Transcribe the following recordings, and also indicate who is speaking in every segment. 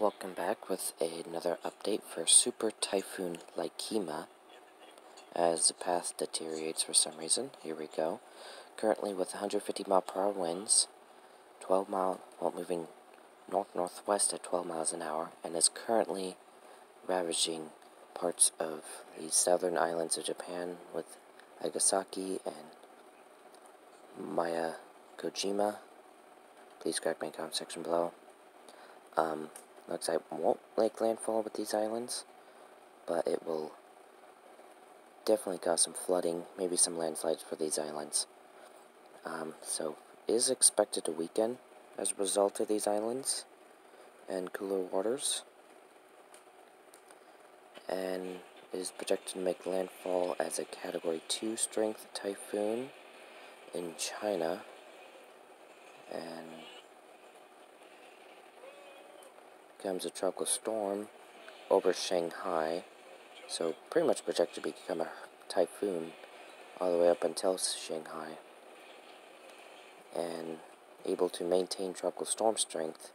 Speaker 1: Welcome back with another update for Super Typhoon Lekima. As the path deteriorates for some reason, here we go. Currently with 150 mile per hour winds, 12 mile, well, moving north-northwest at 12 miles an hour, and is currently ravaging parts of the southern islands of Japan with Nagasaki and Maya Kojima. Please correct me in the comment section below. Um, looks like won't make landfall with these islands, but it will definitely cause some flooding, maybe some landslides for these islands. Um, so, is expected to weaken as a result of these islands and cooler waters, and is projected to make landfall as a Category 2 strength typhoon in China, and comes a tropical storm over Shanghai, so pretty much projected to become a typhoon all the way up until Shanghai, and able to maintain tropical storm strength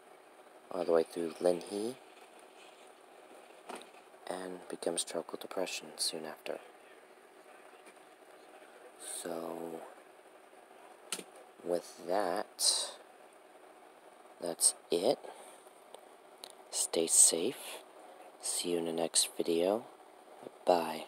Speaker 1: all the way through Linhe, and becomes tropical depression soon after. So, with that, that's it. Stay safe. See you in the next video. Bye.